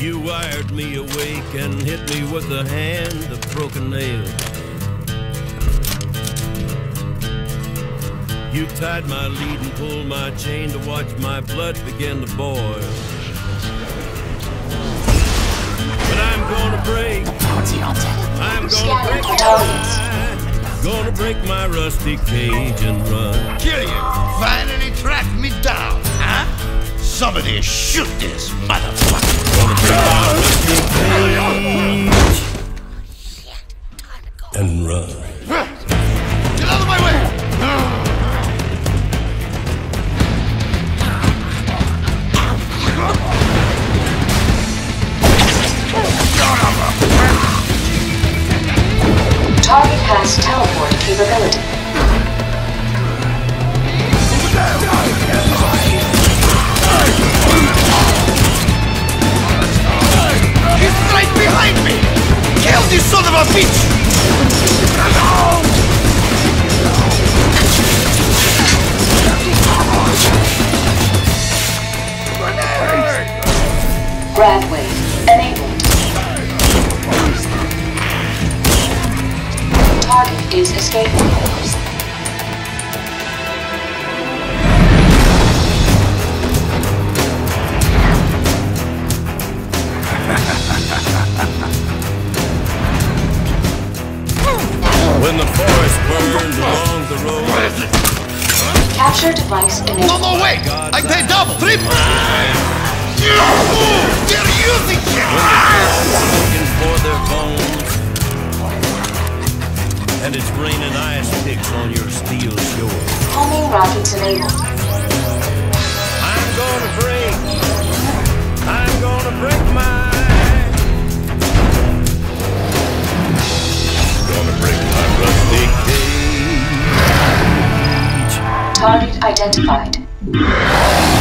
You wired me awake and hit me with a hand of broken nails. You tied my lead and pulled my chain to watch my blood begin to boil. But I'm gonna break. I'm gonna break my, gonna break my rusty cage and run. Kill you! Finally tracked me down, huh? Somebody shoot this motherfucker! Target has teleport capability. He's right behind me! Kill this son of a bitch! Is escaping. When the forest burns along the road, Capture device No, enabled. no, wait! I pay double, triple! They're using looking and it's raining ice picks on your steel shore. Homing rockets enabled. I'm gonna break. I'm gonna break my. Gonna break my rusty cage. Target identified.